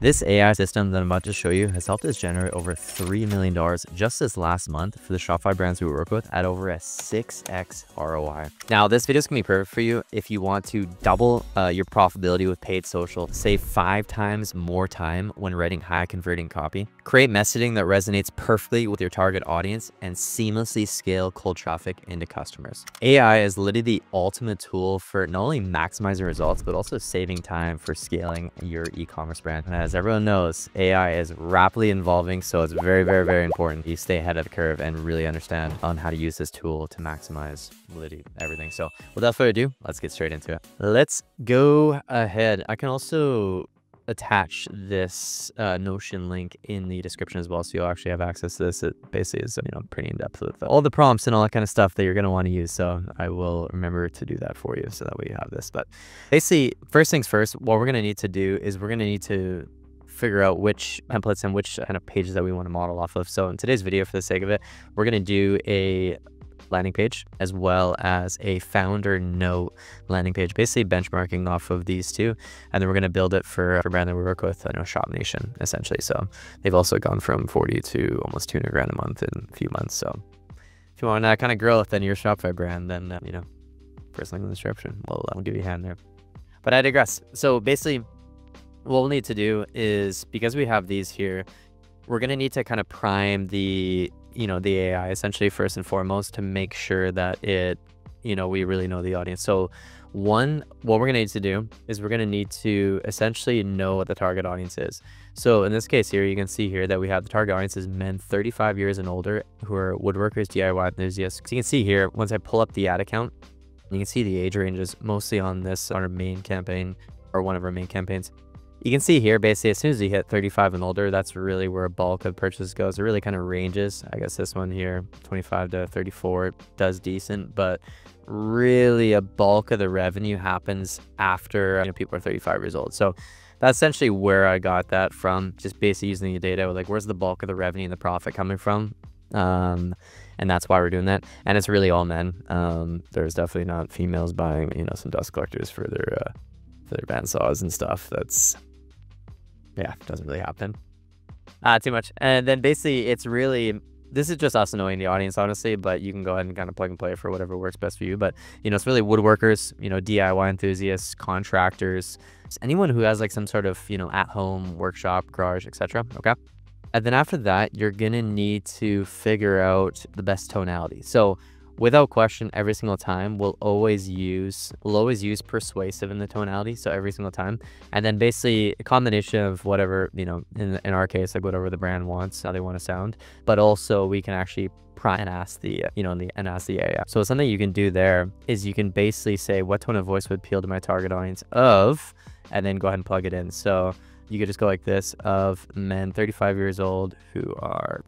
This AI system that I'm about to show you has helped us generate over $3 million just this last month for the Shopify brands we work with at over a 6x ROI. Now, this video is going to be perfect for you if you want to double uh, your profitability with paid social, save five times more time when writing high converting copy, create messaging that resonates perfectly with your target audience, and seamlessly scale cold traffic into customers. AI is literally the ultimate tool for not only maximizing results, but also saving time for scaling your e-commerce brand. And as everyone knows, AI is rapidly evolving, so it's very, very, very important you stay ahead of the curve and really understand on how to use this tool to maximize literally everything. So without further ado, let's get straight into it. Let's go ahead. I can also attach this uh, Notion link in the description as well, so you'll actually have access to this. It basically is you know pretty in depth with all the prompts and all that kind of stuff that you're going to want to use. So I will remember to do that for you, so that way you have this. But basically, first things first, what we're going to need to do is we're going to need to figure out which templates and which kind of pages that we want to model off of. So in today's video, for the sake of it, we're going to do a landing page as well as a founder note landing page, basically benchmarking off of these two. And then we're going to build it for a brand that we work with, you know, Shop Nation, essentially. So they've also gone from 40 to almost 200 grand a month in a few months. So if you want that kind of growth in your Shopify brand, then, uh, you know, first link in the description, well, I'll give you a hand there. But I digress. So basically, what we'll need to do is because we have these here, we're going to need to kind of prime the you know the AI essentially first and foremost to make sure that it you know we really know the audience. So one what we're going to need to do is we're going to need to essentially know what the target audience is. So in this case here you can see here that we have the target audience is men 35 years and older who are woodworkers, DIY enthusiasts. So you can see here once I pull up the ad account you can see the age ranges mostly on this our main campaign or one of our main campaigns. You can see here, basically, as soon as you hit 35 and older, that's really where a bulk of purchases goes. It really kind of ranges. I guess this one here, 25 to 34, does decent, but really a bulk of the revenue happens after you know, people are 35 years old. So that's essentially where I got that from, just basically using the data. Like, where's the bulk of the revenue and the profit coming from? Um, and that's why we're doing that. And it's really all men. Um, there's definitely not females buying, you know, some dust collectors for their uh, for their bandsaws and stuff. That's yeah, doesn't really happen. Uh, too much. And then basically, it's really this is just us annoying the audience, honestly, but you can go ahead and kind of plug and play for whatever works best for you. But, you know, it's really woodworkers, you know, DIY enthusiasts, contractors, anyone who has like some sort of, you know, at home workshop, garage, etc. Okay. And then after that, you're going to need to figure out the best tonality. So, without question every single time we'll always use we'll always use persuasive in the tonality so every single time and then basically a combination of whatever you know in, in our case like whatever the brand wants how they want to sound but also we can actually prime and ask the uh, you know the and ask the AI. So something you can do there is you can basically say what tone of voice would appeal to my target audience of, and then go ahead and plug it in. So you could just go like this of men 35 years old who are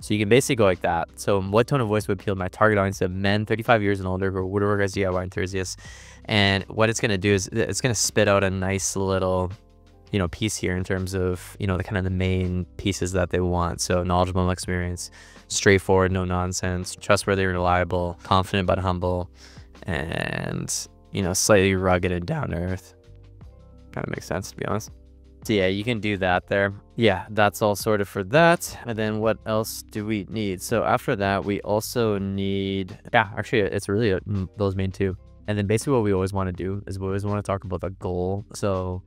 so you can basically go like that. So what tone of voice would appeal to my target audience of men 35 years and older who are woodworkers, DIY enthusiasts. And what it's going to do is uh, it's going to spit out a nice little, you know, piece here in terms of, you know, the kind of the main pieces that they want. So knowledgeable experience, straightforward, no nonsense, trustworthy, reliable, confident but humble, and, you know, slightly rugged and down to earth. Kind of makes sense, to be honest. So yeah, you can do that there. Yeah, that's all sorted for that. And then what else do we need? So after that, we also need, yeah, actually it's really a, mm, those main two. And then basically what we always want to do is we always want to talk about the goal. So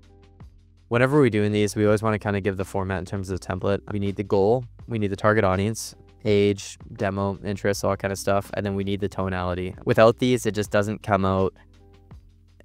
whenever we're doing these, we always want to kind of give the format in terms of the template. We need the goal, we need the target audience, age, demo, interest, all kind of stuff. And then we need the tonality. Without these, it just doesn't come out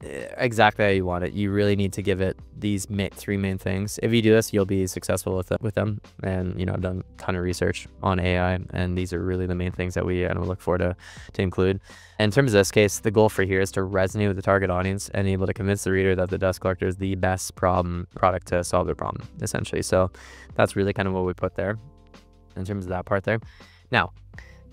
exactly how you want it. You really need to give it these three main things. If you do this, you'll be successful with it, with them. And you know, I've done a ton of research on AI, and these are really the main things that we uh, look for to to include. in terms of this case, the goal for here is to resonate with the target audience and able to convince the reader that the dust collector is the best problem product to solve their problem, essentially. So that's really kind of what we put there in terms of that part there. Now,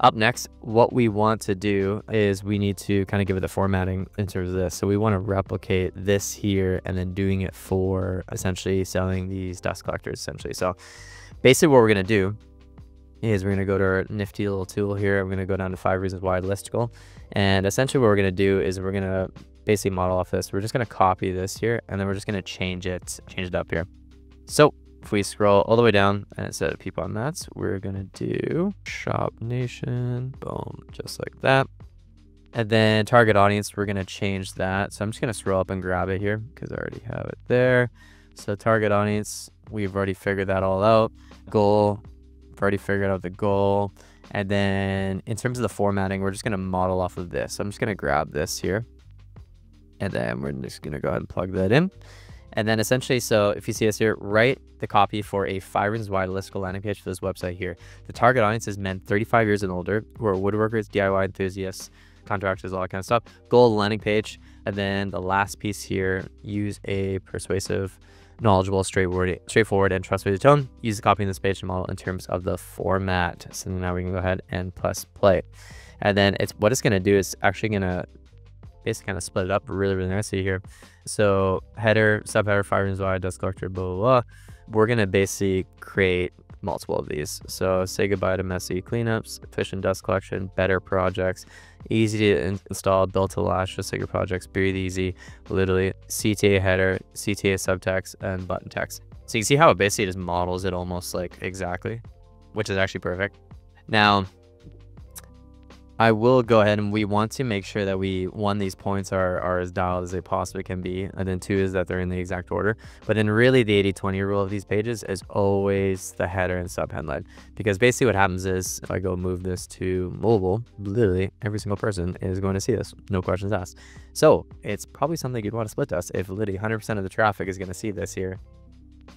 up next, what we want to do is we need to kind of give it the formatting in terms of this. So we want to replicate this here and then doing it for essentially selling these dust collectors essentially. So basically what we're going to do is we're going to go to our nifty little tool here. I'm going to go down to five reasons why listicle. And essentially what we're going to do is we're going to basically model off this. We're just going to copy this here and then we're just going to change it, change it up here. So if we scroll all the way down and instead of people on mats, we're gonna do shop nation, boom, just like that. And then target audience, we're gonna change that. So I'm just gonna scroll up and grab it here because I already have it there. So target audience, we've already figured that all out. Goal, I've already figured out the goal. And then in terms of the formatting, we're just gonna model off of this. So I'm just gonna grab this here. And then we're just gonna go ahead and plug that in. And then essentially, so if you see us here, write the copy for a five reasons why listicle landing page for this website here. The target audience is men 35 years and older who are woodworkers, DIY enthusiasts, contractors, all that kind of stuff. Goal landing page. And then the last piece here, use a persuasive, knowledgeable, straightforward, straightforward and trustworthy tone. Use the copy in this page to model in terms of the format. So now we can go ahead and press play. And then it's what it's going to do is actually going to basically kind of split it up really, really nicely here. So header, subheader, five reasons why, dust collector, blah, blah, blah. We're going to basically create multiple of these. So say goodbye to messy cleanups, efficient dust collection, better projects, easy to in install, built to last, just like your projects, breathe easy, literally CTA header, CTA subtext, and button text. So you see how it basically just models it almost like exactly, which is actually perfect. Now, I will go ahead and we want to make sure that we, one, these points are, are as dialed as they possibly can be. And then two is that they're in the exact order. But then really the 80-20 rule of these pages is always the header and sub headline. Because basically what happens is if I go move this to mobile, literally every single person is going to see this. No questions asked. So it's probably something you'd want to split test if literally 100% of the traffic is going to see this here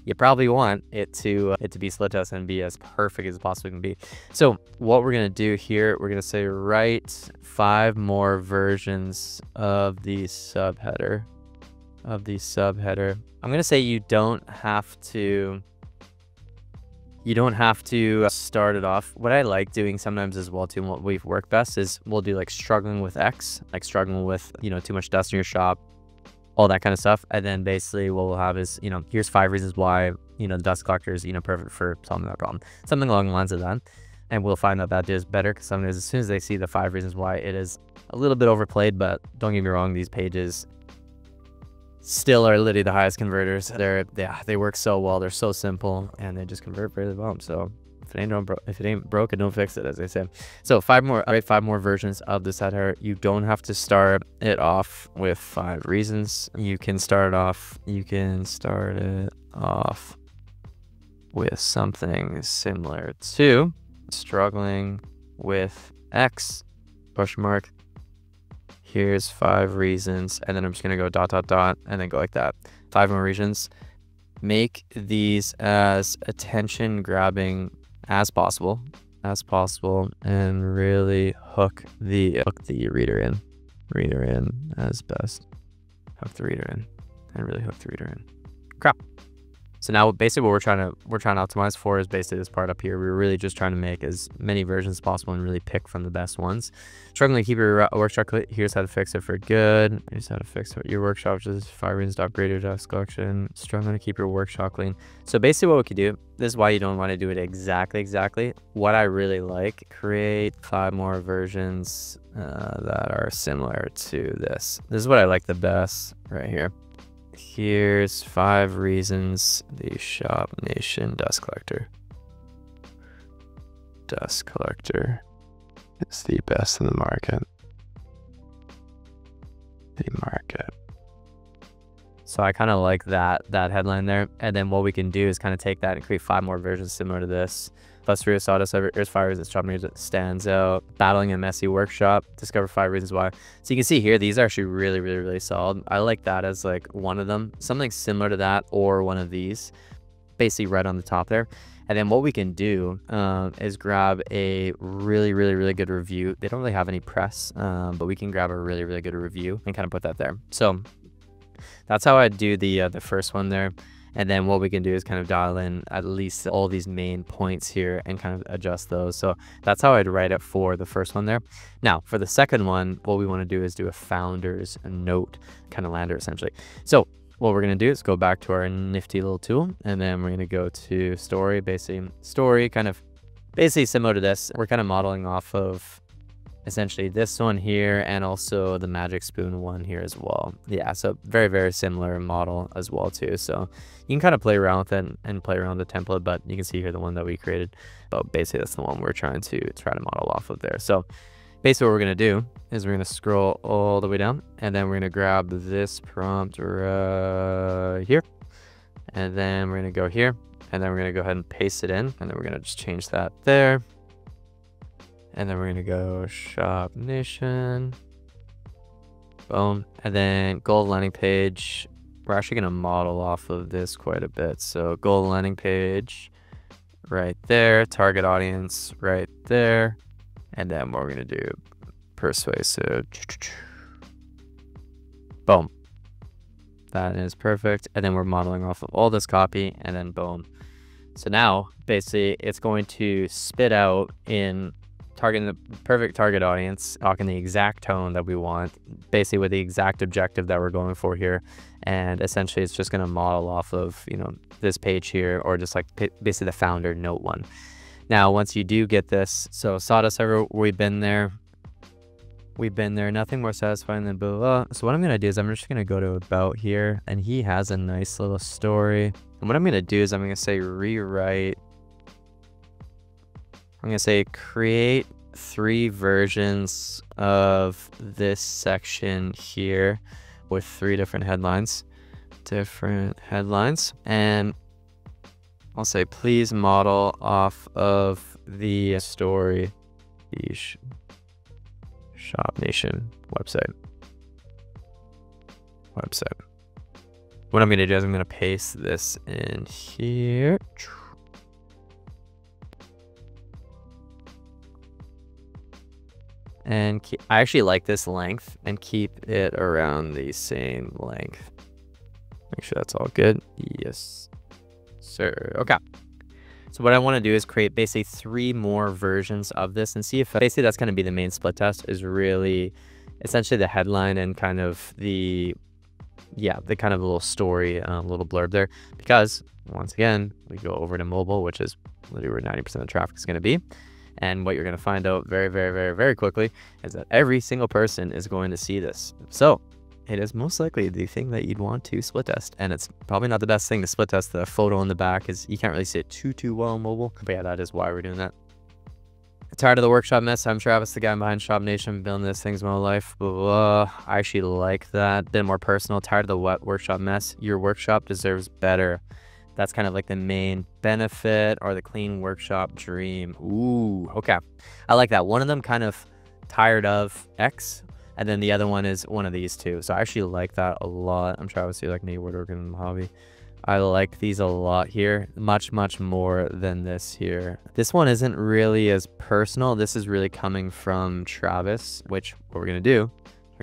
you probably want it to uh, it to be split test and be as perfect as possible can be. So what we're gonna do here, we're gonna say write five more versions of the subheader of the subheader. I'm gonna say you don't have to you don't have to start it off. What I like doing sometimes as well too, and what we've worked best is we'll do like struggling with X, like struggling with, you know, too much dust in your shop, all that kind of stuff. And then basically what we'll have is, you know, here's five reasons why, you know, the dust collector is, you know, perfect for solving that problem. Something along the lines of that. And we'll find out that is better because sometimes as soon as they see the five reasons why it is a little bit overplayed, but don't get me wrong, these pages still are literally the highest converters. They're, yeah, they work so well. They're so simple and they just convert really well. So if it ain't don't bro- if it ain't broken, don't fix it, as I said. So five more, right? Five more versions of the satire. You don't have to start it off with five reasons. You can start off. You can start it off with something similar to struggling with X question mark. Here's five reasons, and then I'm just gonna go dot dot dot, and then go like that. Five more reasons make these as attention grabbing as possible, as possible, and really hook the hook the reader in, reader in as best, hook the reader in, and really hook the reader in. Crap. So now basically what we're trying to we're trying to optimize for is basically this part up here. We're really just trying to make as many versions as possible and really pick from the best ones. Struggling to keep your workshop here's how to fix it for good. Here's how to fix your workshop, which is dust collection. Struggling to keep your workshop clean. So basically what we could do, this is why you don't want to do it exactly exactly. What I really like, create five more versions uh, that are similar to this. This is what I like the best right here. Here's five reasons the Shop Nation Dust Collector. Dust Collector is the best in the market. The market. So I kind of like that that headline there. And then what we can do is kind of take that and create five more versions similar to this. Plus Rio Sawdust, Earth Fires, Shop that stands out. Battling a Messy Workshop, discover five reasons why. So you can see here, these are actually really, really, really solid. I like that as like one of them. Something similar to that or one of these. Basically right on the top there. And then what we can do um, is grab a really, really, really good review. They don't really have any press, um, but we can grab a really, really good review and kind of put that there. So that's how I do the uh, the first one there. And then what we can do is kind of dial in at least all these main points here and kind of adjust those. So that's how I'd write it for the first one there. Now for the second one, what we want to do is do a founder's note kind of lander essentially. So what we're going to do is go back to our nifty little tool and then we're going to go to story, basically story kind of basically similar to this. We're kind of modeling off of essentially this one here and also the magic spoon one here as well. Yeah so very very similar model as well too. So you can kind of play around with it and play around the template but you can see here the one that we created. But basically that's the one we're trying to try to model off of there. So basically what we're going to do is we're going to scroll all the way down and then we're going to grab this prompt right here. And then we're going to go here and then we're going to go ahead and paste it in and then we're going to just change that there and then we're going to go shop nation. Boom. And then gold landing page. We're actually going to model off of this quite a bit. So gold landing page right there. Target audience right there. And then we're going to do persuasive. Boom. That is perfect. And then we're modeling off of all this copy and then boom. So now basically it's going to spit out in targeting the perfect target audience, talking the exact tone that we want, basically with the exact objective that we're going for here. And essentially it's just going to model off of, you know, this page here or just like basically the founder note one. Now, once you do get this, so Sawdust Server, we've been there. We've been there, nothing more satisfying than blah, blah. So what I'm going to do is I'm just going to go to about here and he has a nice little story. And what I'm going to do is I'm going to say rewrite I'm to say create three versions of this section here with three different headlines. Different headlines. And I'll say please model off of the story the Shop Nation website. Website. What I'm going to do is I'm going to paste this in here. And keep, I actually like this length and keep it around the same length. Make sure that's all good. Yes, sir. Okay. So what I want to do is create basically three more versions of this and see if basically that's going to be the main split test is really essentially the headline and kind of the, yeah, the kind of little story, a uh, little blurb there. Because once again, we go over to mobile, which is literally where 90% of the traffic is going to be. And what you're going to find out very, very, very, very quickly is that every single person is going to see this. So it is most likely the thing that you'd want to split test. And it's probably not the best thing to split test the photo in the back because you can't really see it too, too well on mobile. But yeah, that is why we're doing that. Tired of the workshop mess. I'm Travis, the guy behind Shop Nation, building this things my life. Blah, blah. I actually like that. Bit more personal. Tired of the wet workshop mess. Your workshop deserves better. That's kind of like the main benefit or the clean workshop dream. Ooh, okay. I like that. One of them kind of tired of X, and then the other one is one of these two. So I actually like that a lot. I'm trying to see like Nate Woodworking Hobby. I like these a lot here, much, much more than this here. This one isn't really as personal. This is really coming from Travis, which what we're going to do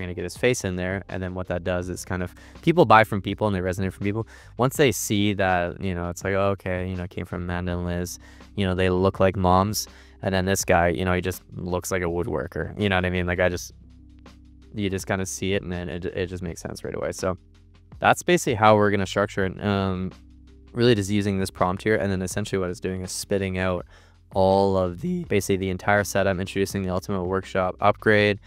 going to get his face in there. And then what that does is kind of people buy from people and they resonate from people. Once they see that, you know, it's like, oh, okay, you know, came from Amanda and Liz, you know, they look like moms. And then this guy, you know, he just looks like a woodworker. You know what I mean? Like I just, you just kind of see it and then it, it just makes sense right away. So that's basically how we're to structure it. Um, really just using this prompt here. And then essentially what it's doing is spitting out all of the, basically the entire setup, introducing the ultimate workshop upgrade,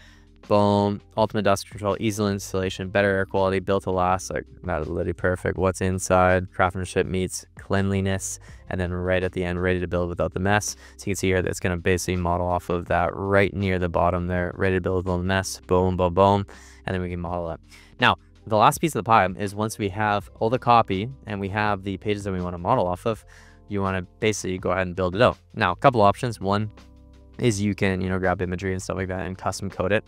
Boom. Ultimate dust control, easy installation, better air quality, built to last. Like is literally perfect. What's inside? Craftsmanship meets cleanliness. And then right at the end, ready to build without the mess. So you can see here that's going to basically model off of that right near the bottom there. Ready to build without the mess. Boom, boom, boom. And then we can model it. Now, the last piece of the pie is once we have all the copy and we have the pages that we want to model off of, you want to basically go ahead and build it out. Now, a couple options. One is you can, you know, grab imagery and stuff like that and custom code it.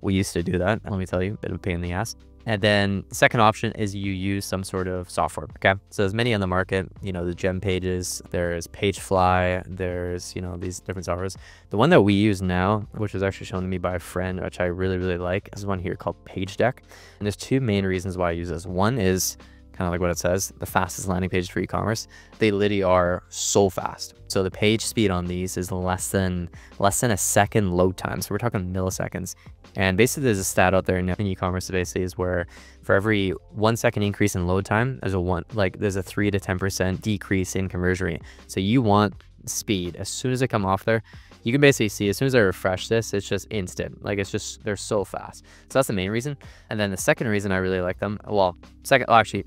We used to do that. Let me tell you, a bit of a pain in the ass. And then second option is you use some sort of software. Okay. So there's many on the market, you know, the GemPages, there's Pagefly, there's, you know, these different softwares. The one that we use now, which was actually shown to me by a friend, which I really, really like, is one here called PageDeck. And there's two main reasons why I use this. One is kind of like what it says, the fastest landing page for e-commerce. They literally are so fast. So the page speed on these is less than less than a second load time. So we're talking milliseconds. And basically there's a stat out there in e-commerce basically is where for every one second increase in load time, there's a one like there's a three to ten percent decrease in conversion rate. So you want speed. As soon as it come off there, you can basically see as soon as I refresh this, it's just instant. Like it's just, they're so fast. So that's the main reason. And then the second reason I really like them, well, second, well, actually,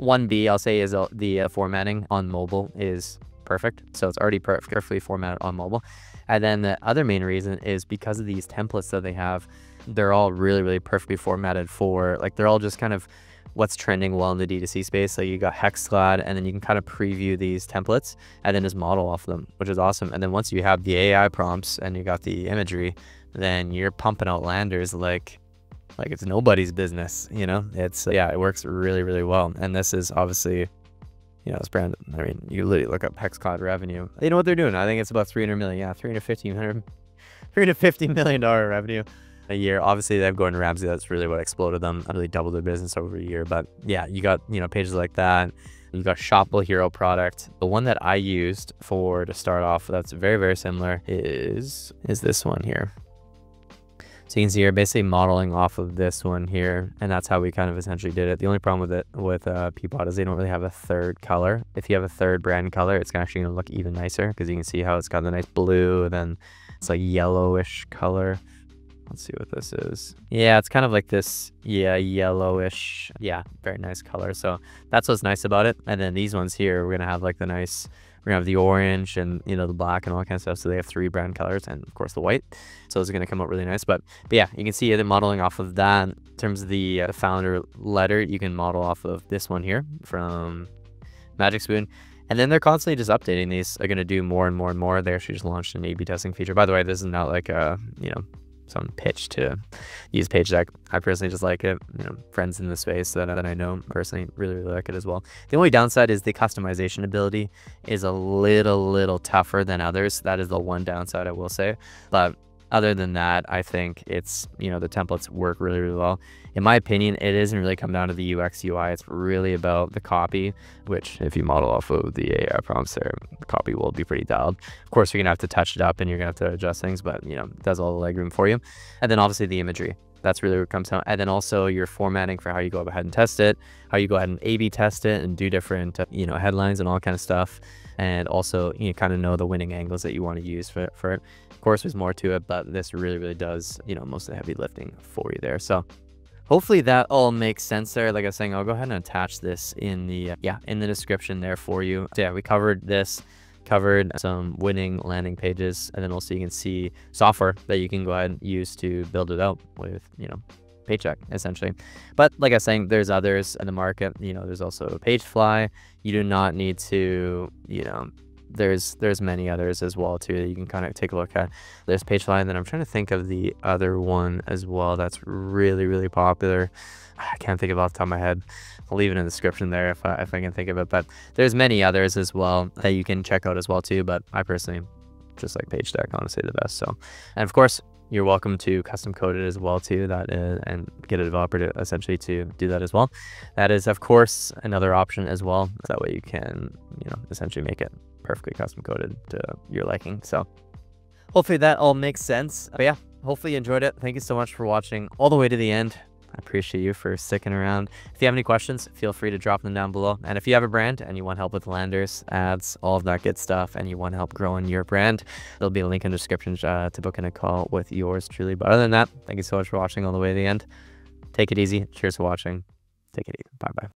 1B, I'll say is uh, the uh, formatting on mobile is perfect. So it's already perfectly formatted on mobile. And then the other main reason is because of these templates that they have, they're all really, really perfectly formatted for, like, they're all just kind of what's trending well in the D2C space. So you got Hexclad, and then you can kind of preview these templates and then just model off them, which is awesome. And then once you have the AI prompts and you got the imagery, then you're pumping out landers like like it's nobody's business, you know? It's uh, yeah, it works really, really well. And this is obviously, you know, this brand, I mean, you literally look up Hexclad revenue. You know what they're doing? I think it's about 300 million. Yeah, 350, 350 million dollar revenue a year. Obviously, they have Gordon Ramsay. That's really what exploded them. I really doubled their business over a year. But yeah, you got, you know, pages like that. You got Shoppable Hero product. The one that I used for to start off that's very, very similar is is this one here. So you can see you're basically modeling off of this one here, and that's how we kind of essentially did it. The only problem with it with uh, Peapod is they don't really have a third color. If you have a third brand color, it's actually gonna look even nicer because you can see how it's got the nice blue, then it's like yellowish color. Let's see what this is. Yeah, it's kind of like this, yeah, yellowish. Yeah, very nice color. So that's what's nice about it. And then these ones here, we're going to have like the nice, we're to have the orange and, you know, the black and all that kind of stuff. So they have three brand colors and of course the white. So it's to come out really nice. But, but yeah, you can see they're modeling off of that. In terms of the uh, founder letter, you can model off of this one here from Magic Spoon. And then they're constantly just updating these. They're going to do more and more and more. They actually just launched an A-B testing feature. By the way, this is not like a, you know, some pitch to use PageDeck i personally just like it you know friends in the space that, that i know personally really really like it as well. The only downside is the customization ability is a little little tougher than others. That is the one downside i will say. But other than that, I think it's, you know, the templates work really, really well. In my opinion, it isn't really come down to the UX UI. It's really about the copy, which if you model off of the AI prompts there, the copy will be pretty dialed. Of course, you're to have to touch it up and you're to have to adjust things, but, you know, it does all the legroom for you. And then obviously the imagery. That's really what comes down. And then also your formatting for how you go ahead and test it, how you go ahead and A-B test it and do different, uh, you know, headlines and all kind of stuff. And also, you kind of know the winning angles that you want to use for, for it Of course, there's more to it, but this really, really does, you know, most of the heavy lifting for you there. So hopefully that all makes sense there. Like I was saying, I'll go ahead and attach this in the, uh, yeah, in the description there for you. So yeah, we covered this covered some winning landing pages and then also you can see software that you can go ahead and use to build it out with you know PageDeck essentially but like i was saying there's others in the market you know there's also pagefly you do not need to you know there's there's many others as well too that you can kind of take a look at. There's Pagefly, and then I'm trying to think of the other one as well that's really really popular. I can't think of off the top of my head. I'll leave it in the description there if I, if I can think of it. But there's many others as well that you can check out as well too. But I personally just like Page honestly, the best. So, and of course, you're welcome to custom code it as well too that uh, and get a developer to essentially to do that as well that is of course another option as well that way you can you know essentially make it perfectly custom coded to your liking so hopefully that all makes sense but yeah hopefully you enjoyed it thank you so much for watching all the way to the end I appreciate you for sticking around. If you have any questions, feel free to drop them down below. And if you have a brand and you want help with landers, ads, all of that good stuff, and you want help growing your brand, there'll be a link in the description uh, to book in a call with yours truly. But other than that, thank you so much for watching all the way to the end. Take it easy. Cheers for watching. Take it easy. Bye bye.